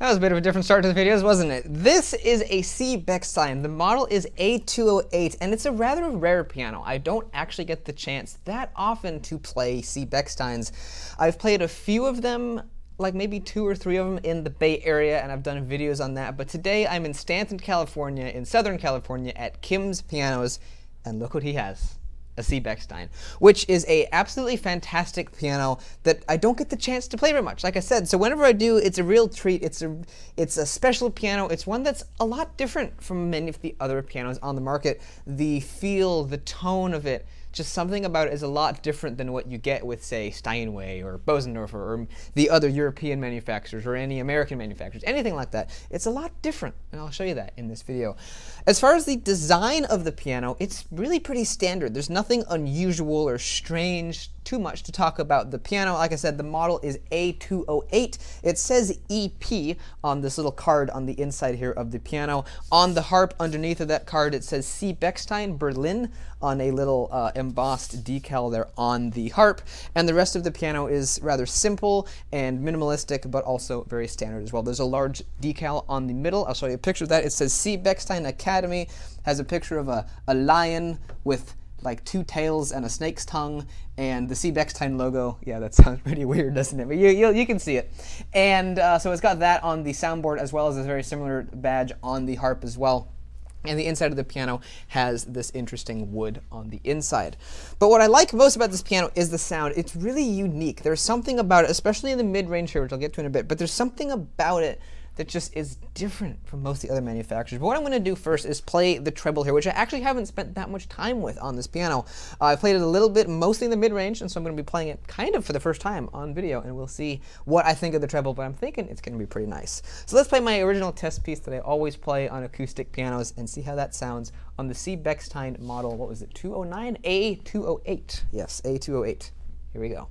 That was a bit of a different start to the videos, wasn't it? This is a C. Bechstein. The model is A208, and it's a rather rare piano. I don't actually get the chance that often to play C. Bechsteins. I've played a few of them like maybe two or three of them in the Bay Area, and I've done videos on that. But today I'm in Stanton, California, in Southern California, at Kim's Pianos, and look what he has a C. Bechstein, which is a absolutely fantastic piano that I don't get the chance to play very much. Like I said, so whenever I do, it's a real treat. It's a it's a special piano. It's one that's a lot different from many of the other pianos on the market. The feel, the tone of it just something about it is a lot different than what you get with, say, Steinway or Bosendorfer or the other European manufacturers or any American manufacturers, anything like that. It's a lot different, and I'll show you that in this video. As far as the design of the piano, it's really pretty standard. There's nothing unusual or strange too much to talk about the piano. Like I said, the model is A208. It says EP on this little card on the inside here of the piano. On the harp underneath of that card, it says C. Bechstein Berlin on a little uh, embossed decal there on the harp. And the rest of the piano is rather simple and minimalistic, but also very standard as well. There's a large decal on the middle. I'll show you a picture of that. It says C. Bechstein Academy, has a picture of a, a lion with like two tails and a snake's tongue, and the. Bechstein logo. Yeah, that sounds pretty weird, doesn't it? But you, you, you can see it. And uh, so it's got that on the soundboard as well as a very similar badge on the harp as well. And the inside of the piano has this interesting wood on the inside. But what I like most about this piano is the sound. It's really unique. There's something about it, especially in the mid-range here, which I'll get to in a bit, but there's something about it that just is different from most of the other manufacturers. But what I'm going to do first is play the treble here, which I actually haven't spent that much time with on this piano. Uh, I played it a little bit, mostly in the mid-range, and so I'm going to be playing it kind of for the first time on video, and we'll see what I think of the treble, but I'm thinking it's going to be pretty nice. So let's play my original test piece that I always play on acoustic pianos and see how that sounds on the C. Bechstein model, what was it, 209? A208. Yes, A208. Here we go.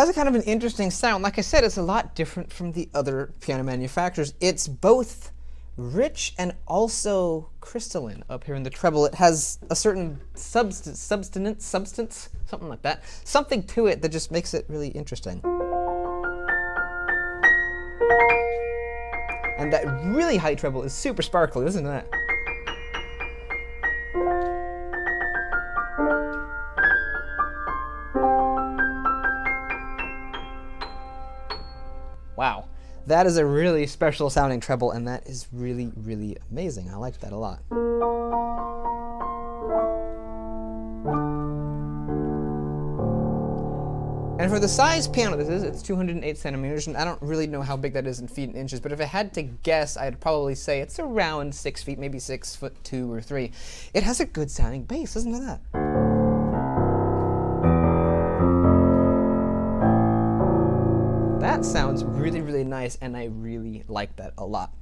Has a kind of an interesting sound. Like I said, it's a lot different from the other piano manufacturers. It's both rich and also crystalline up here in the treble. It has a certain substance, substance, substance, something like that, something to it that just makes it really interesting. And that really high treble is super sparkly, isn't it? That is a really special sounding treble, and that is really, really amazing. I like that a lot. And for the size piano this is, it's 208 centimeters, and I don't really know how big that is in feet and inches, but if I had to guess, I'd probably say it's around six feet, maybe six foot two or three. It has a good sounding bass, isn't it that? That sounds really, really nice, and I really like that a lot.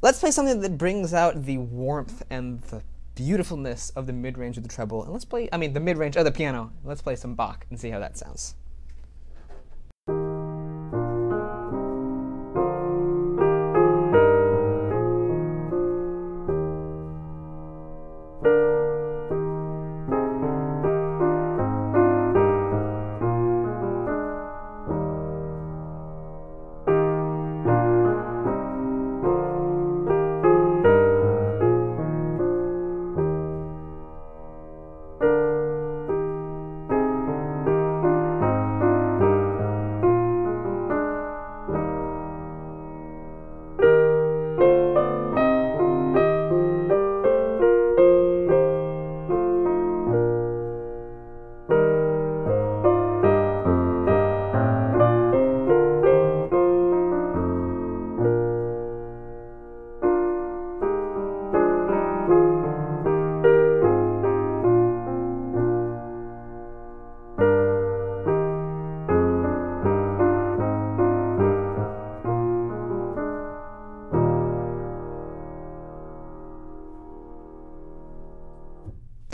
Let's play something that brings out the warmth and the beautifulness of the mid-range of the treble. And let's play, I mean, the mid-range of the piano. Let's play some Bach and see how that sounds.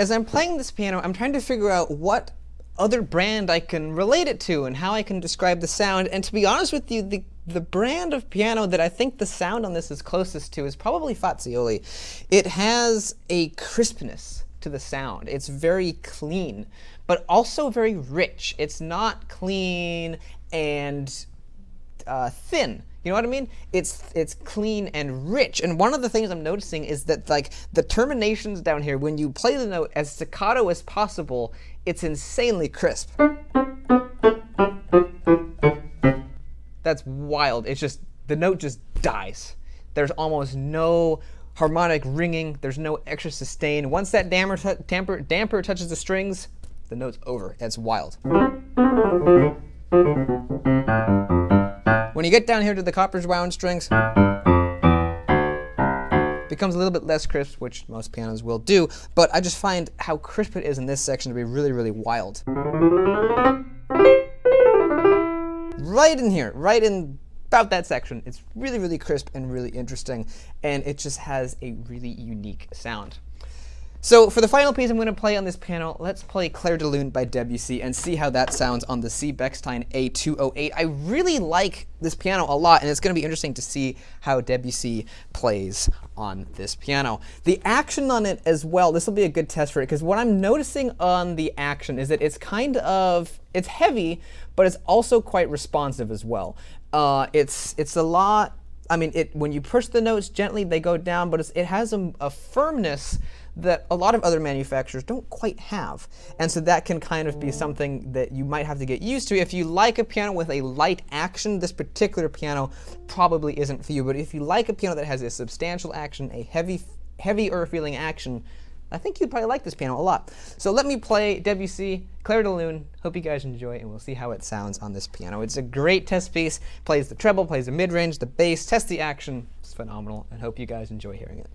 As I'm playing this piano, I'm trying to figure out what other brand I can relate it to and how I can describe the sound. And to be honest with you, the the brand of piano that I think the sound on this is closest to is probably Fazioli. It has a crispness to the sound. It's very clean, but also very rich. It's not clean and uh, thin. You know what I mean? It's it's clean and rich. And one of the things I'm noticing is that like the terminations down here, when you play the note as staccato as possible, it's insanely crisp. That's wild. It's just the note just dies. There's almost no harmonic ringing. There's no extra sustain. Once that damper, damper, damper touches the strings, the note's over. It's wild. When you get down here to the copper wound strings, becomes a little bit less crisp, which most pianos will do, but I just find how crisp it is in this section to be really, really wild. Right in here, right in about that section. It's really, really crisp and really interesting, and it just has a really unique sound. So for the final piece I'm going to play on this piano, let's play Clair de Lune by Debussy and see how that sounds on the C. Bechstein A208. I really like this piano a lot, and it's going to be interesting to see how Debussy plays on this piano. The action on it as well, this will be a good test for it, because what I'm noticing on the action is that it's kind of, it's heavy, but it's also quite responsive as well. Uh, it's, it's a lot, I mean, it when you push the notes gently, they go down, but it has a, a firmness that a lot of other manufacturers don't quite have. And so that can kind of be something that you might have to get used to. If you like a piano with a light action, this particular piano probably isn't for you. But if you like a piano that has a substantial action, a heavy, heavier feeling action, I think you'd probably like this piano a lot. So let me play Debussy, Clair de Lune. Hope you guys enjoy, and we'll see how it sounds on this piano. It's a great test piece. Plays the treble, plays the mid-range, the bass, tests the action. It's phenomenal, and hope you guys enjoy hearing it.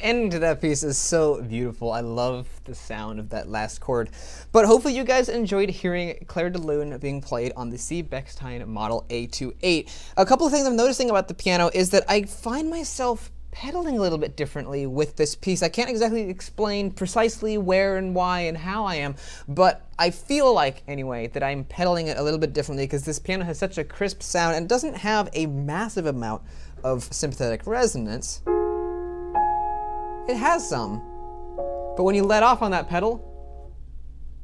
The end to that piece is so beautiful. I love the sound of that last chord. But hopefully you guys enjoyed hearing Clair de Lune being played on the C. Bechstein Model A28. A couple of things I'm noticing about the piano is that I find myself pedaling a little bit differently with this piece. I can't exactly explain precisely where and why and how I am, but I feel like, anyway, that I'm pedaling it a little bit differently because this piano has such a crisp sound and doesn't have a massive amount of sympathetic resonance. It has some, but when you let off on that pedal,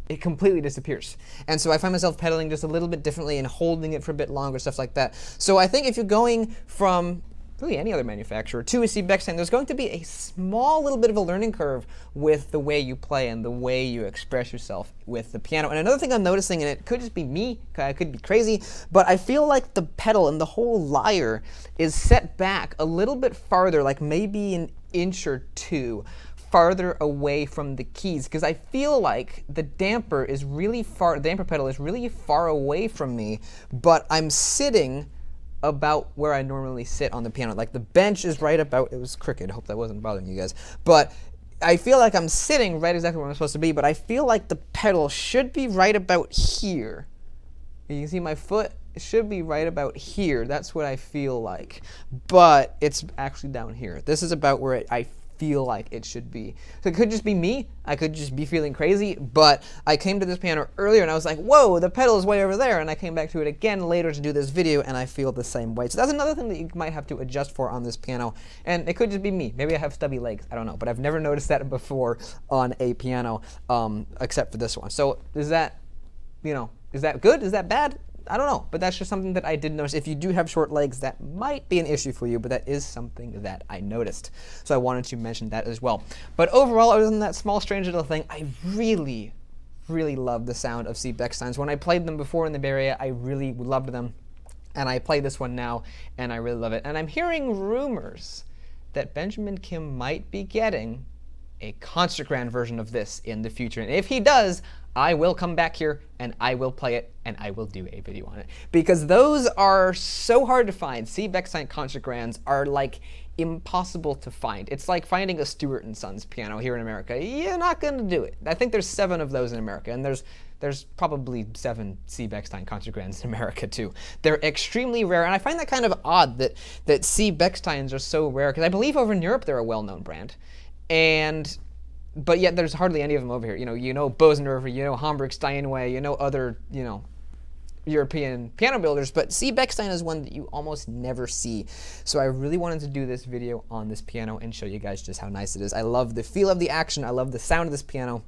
it completely disappears. And so I find myself pedaling just a little bit differently and holding it for a bit longer, stuff like that. So I think if you're going from really any other manufacturer, to a. Bechstein, there's going to be a small little bit of a learning curve with the way you play and the way you express yourself with the piano. And another thing I'm noticing, and it could just be me, uh, I could be crazy, but I feel like the pedal and the whole lyre is set back a little bit farther, like maybe an inch or two farther away from the keys because I feel like the damper is really far, the damper pedal is really far away from me, but I'm sitting about where I normally sit on the piano. Like the bench is right about, it was crooked, hope that wasn't bothering you guys. But I feel like I'm sitting right exactly where I'm supposed to be, but I feel like the pedal should be right about here. You can see my foot should be right about here. That's what I feel like. But it's actually down here. This is about where it, I feel like it should be. So it could just be me. I could just be feeling crazy, but I came to this piano earlier and I was like, whoa, the pedal is way over there. And I came back to it again later to do this video and I feel the same way. So that's another thing that you might have to adjust for on this piano. And it could just be me. Maybe I have stubby legs. I don't know. But I've never noticed that before on a piano, um, except for this one. So is that, you know, is that good? Is that bad? I don't know, but that's just something that I did notice. If you do have short legs, that might be an issue for you, but that is something that I noticed. So I wanted to mention that as well. But overall, other than that small strange little thing, I really, really love the sound of C. Bechsteins. When I played them before in the Bay Area, I really loved them. And I play this one now, and I really love it. And I'm hearing rumors that Benjamin Kim might be getting a concert grand version of this in the future. And if he does, I will come back here and I will play it and I will do a video on it. Because those are so hard to find. C. Bechstein concert grands are like impossible to find. It's like finding a Stuart and Sons piano here in America. You're not going to do it. I think there's seven of those in America, and there's there's probably seven C. Bechstein concert grands in America too. They're extremely rare, and I find that kind of odd that that C. Bechsteins are so rare because I believe over in Europe they're a well-known brand, and but yet there's hardly any of them over here. You know, you know Bosendorfer, you know Hamburg Steinway, you know other, you know, European piano builders, but C. Bechstein is one that you almost never see. So I really wanted to do this video on this piano and show you guys just how nice it is. I love the feel of the action. I love the sound of this piano.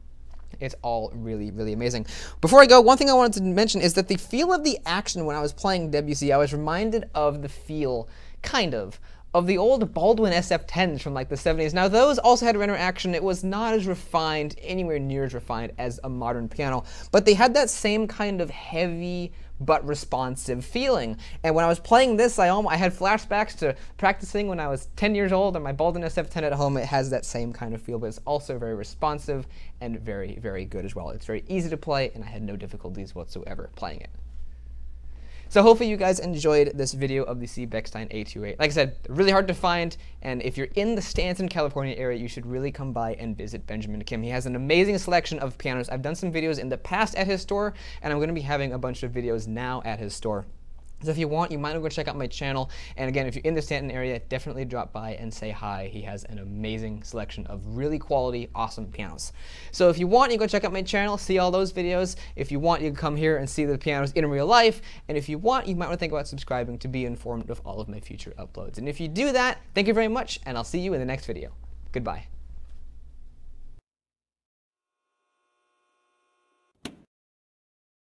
It's all really, really amazing. Before I go, one thing I wanted to mention is that the feel of the action when I was playing Debussy, I was reminded of the feel, kind of, of the old Baldwin SF10s from like the 70s. Now those also had Renner action. It was not as refined, anywhere near as refined as a modern piano, but they had that same kind of heavy but responsive feeling. And when I was playing this, I, almost, I had flashbacks to practicing when I was 10 years old on my Baldwin SF10 at home. It has that same kind of feel, but it's also very responsive and very, very good as well. It's very easy to play, and I had no difficulties whatsoever playing it. So hopefully you guys enjoyed this video of the C. Bechstein A28. Like I said, really hard to find, and if you're in the Stanton, California area, you should really come by and visit Benjamin Kim. He has an amazing selection of pianos. I've done some videos in the past at his store, and I'm going to be having a bunch of videos now at his store. So if you want, you might want to go check out my channel. And again, if you're in the Stanton area, definitely drop by and say hi. He has an amazing selection of really quality, awesome pianos. So if you want, you go check out my channel, see all those videos. If you want, you can come here and see the pianos in real life. And if you want, you might want to think about subscribing to be informed of all of my future uploads. And if you do that, thank you very much, and I'll see you in the next video. Goodbye.